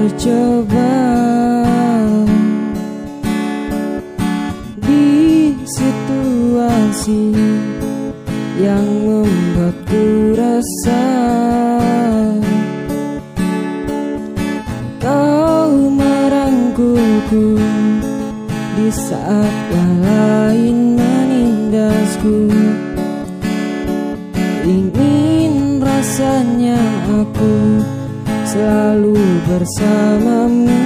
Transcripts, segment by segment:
terjebak di situasi yang membuatku resah. Kau merangkulku di saat yang lain menindasku. Ingin rasanya aku selalu bersamamu.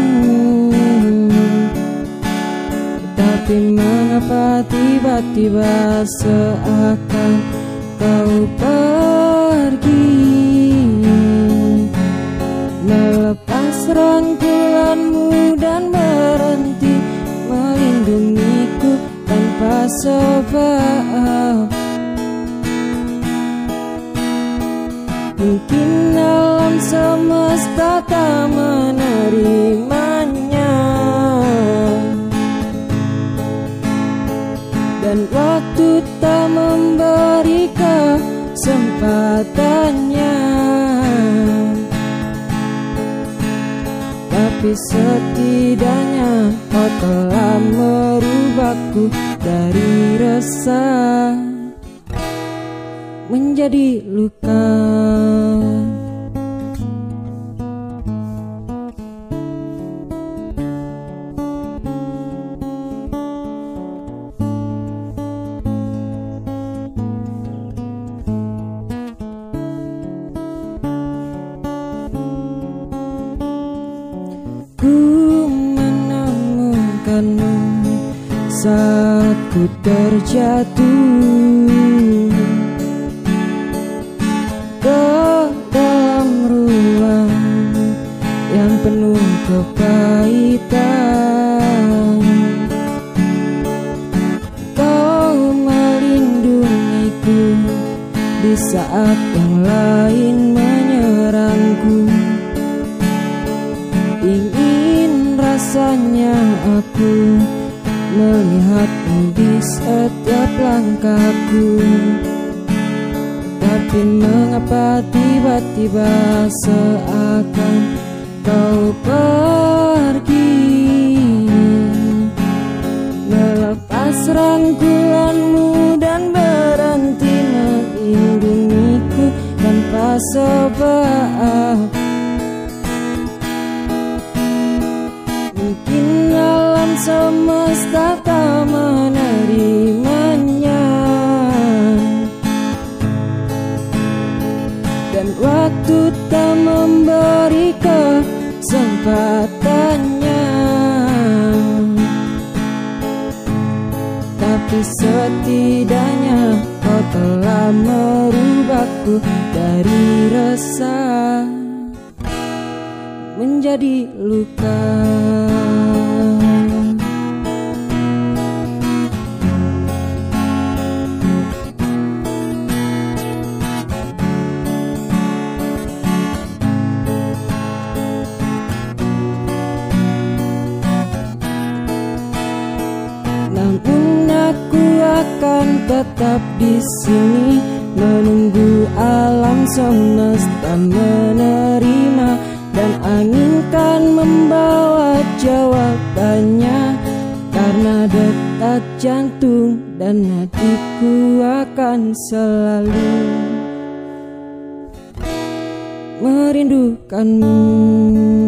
Tapi mengapa tiba-tiba seakan kau pergi? Melepas rangkulanmu dan berhenti melindungiku tanpa sebab. Mungkin alam semesta tak menerimanya. Dan waktu tak memberi kesempatannya. Tapi setidaknya kau telah merubahku dari resah menjadi luka saat ku terjatuh penuh kepahitan. Kau melindungiku di saat yang lain menyerangku. Ingin rasanya aku melihatmu di setiap langkahku. Tapi mengapa tiba-tiba seakan kau pergi? Melepas rangkulanmu dan berhenti melindungiku tanpa sebab Mungkin alam semesta kesempatannya. Tapi setidaknya kau telah merubahku dari resah Menjadi luka tetap di sini menunggu alam semesta menerima dan angin kan membawa jawabannya karena detak jantung dan hatiku akan selalu merindukanmu.